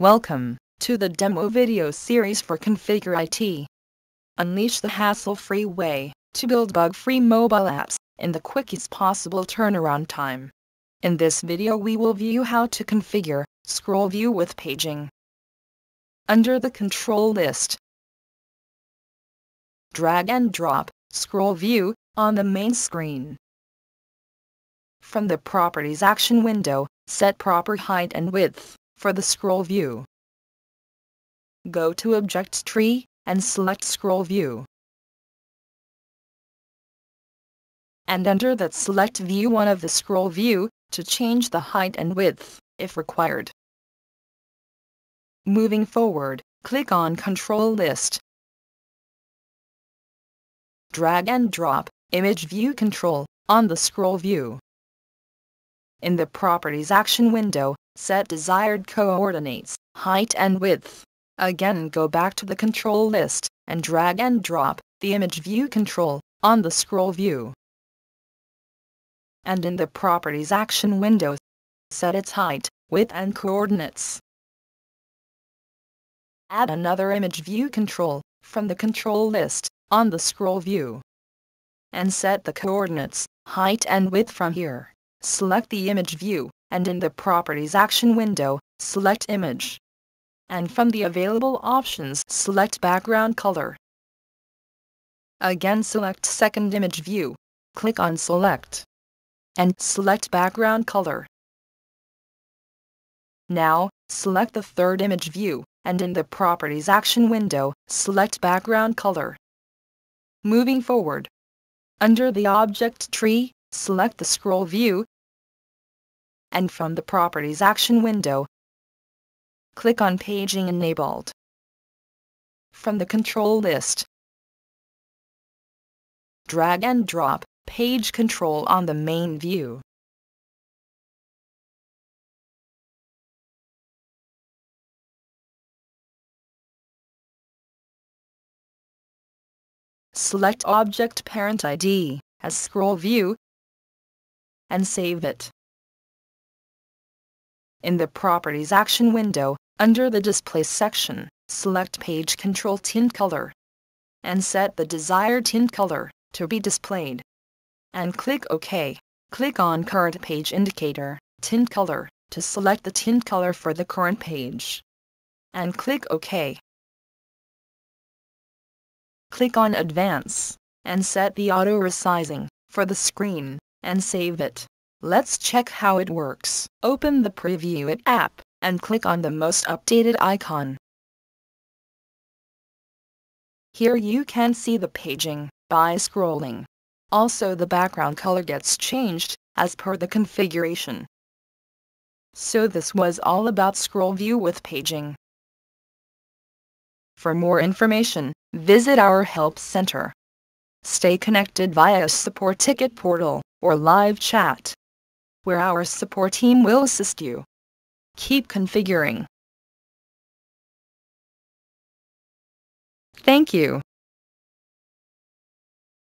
Welcome to the demo video series for Configure IT. Unleash the hassle-free way to build bug-free mobile apps in the quickest possible turnaround time. In this video we will view how to configure scroll view with paging. Under the control list, drag and drop scroll view on the main screen. From the Properties action window, set proper height and width for the scroll view. Go to Object Tree and select Scroll View. And enter that select view one of the scroll view to change the height and width, if required. Moving forward, click on Control List. Drag and drop Image View Control on the scroll view. In the Properties action window, set desired coordinates, height and width. Again go back to the control list, and drag and drop the image view control on the scroll view. And in the Properties action window, set its height, width and coordinates. Add another image view control from the control list on the scroll view. And set the coordinates, height and width from here. Select the image view and in the Properties action window, select Image. And from the available options select Background Color. Again select Second Image View, click on Select. And select Background Color. Now, select the third image view, and in the Properties action window, select Background Color. Moving forward. Under the Object Tree, select the Scroll View and from the Properties action window, click on Paging Enabled. From the control list, drag and drop Page Control on the main view. Select Object Parent ID as Scroll View and save it. In the Properties action window, under the Display section, select Page Control Tint Color and set the desired tint color to be displayed. And click OK. Click on Current Page Indicator, Tint Color, to select the tint color for the current page. And click OK. Click on Advance, and set the auto resizing for the screen, and save it. Let's check how it works. Open the Preview It app and click on the most updated icon. Here you can see the paging by scrolling. Also the background color gets changed as per the configuration. So this was all about scroll view with paging. For more information, visit our help center. Stay connected via support ticket portal or live chat where our support team will assist you. Keep configuring. Thank you.